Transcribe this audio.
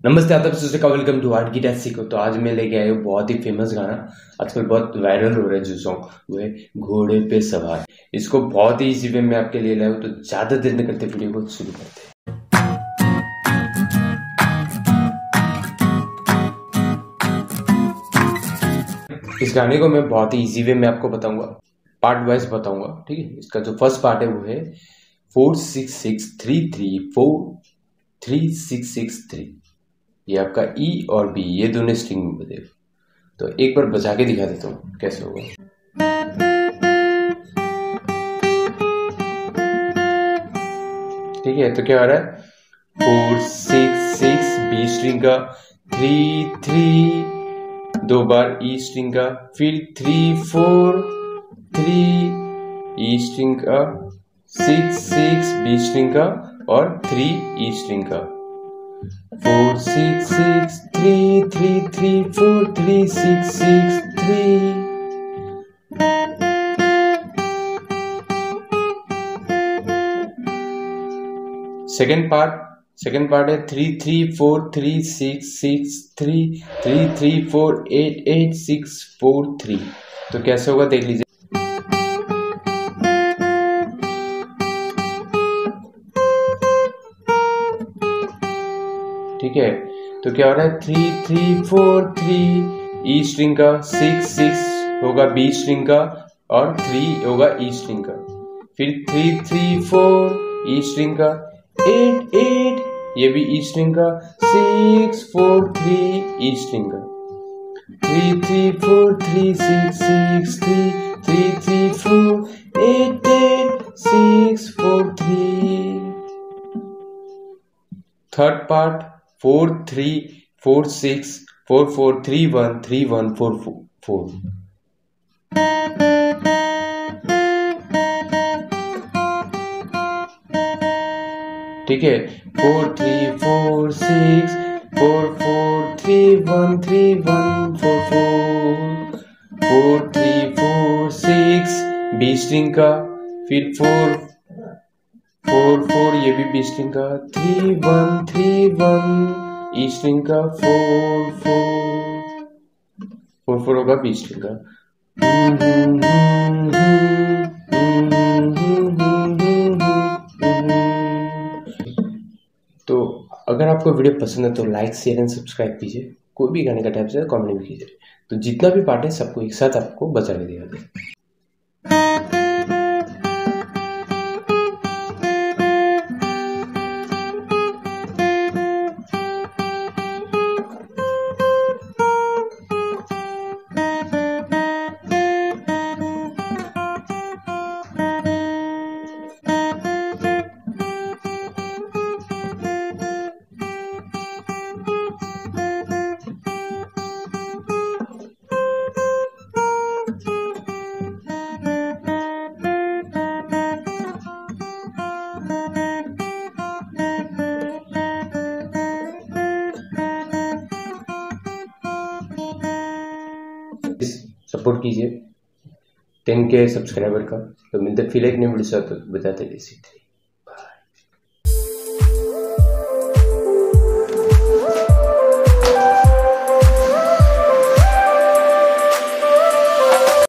नमस्ते सबसे का वेलकम टू आर्ट गिटार सीखो तो आज मैं लेके आया हूँ बहुत ही फ़ेमस गाना। आजकल बहुत वायरल हो रहा है जो सॉन्ग वो है घोड़े पे सवार। इसको बहुत ही इजी वे में आपके लिए लाया हूँ तो ज़्यादा देर न करते वीडियो को शुरू करते इस गाने को मैं बहुत ही इजी वे में आपको बताऊँगा। पार्ट वाइज बताऊँगा, ठीक है? इसका जो फ़र्स्ट पार्ट है, वो है four six six three three four three six six three ये आपका ई e और बी ये दोनों स्ट्रिंग में बजेगा तो एक बार बजा के दिखा देता हूँ, कैसे होगा। ठीक है तो क्या हो रहा है? Four six six B string का थ्री थ्री दो बार ई e स्ट्रिंग का, फिर three four three E string का सिक्स सिक्स बी स्ट्रिंग का और थ्री ई स्ट्रिंग का। Four six six three three three four three six six three. Second part second part है three three four three six six three three three four eight eight six four three तो कैसे होगा देख लीजिए। ठीक है? तो क्या हो रहा है? Three three four three E string का सिक्स सिक्स होगा बी स्ट्रिंग का और थ्री होगा ई स्ट्रिंग का। फिर three three four E string का एट एट ये भी ई स्ट्रिंग का six four three E string का। Three three four three six six three three three four eight eight six four three third part four three four six four four three one three one four four ठीक है? Four three four six four four three one three one four four four three four six B string का, फिर four four four, ये भी B string का। Three, one three, one, E string का। Four four four four होगा B string का। तो अगर आपको वीडियो पसंद है तो लाइक, शेयर एंड सब्सक्राइब कीजिए। कोई भी गाने का टाइप से कमेंट भी कीजिए। तो जितना भी पार्ट है, सबको एक साथ आपको बचा के दिया सपोर्ट कीजिए। टेन के सब्सक्राइबर का। तो मिलते फिर एक नई वीडियो साथ। बताते सीखते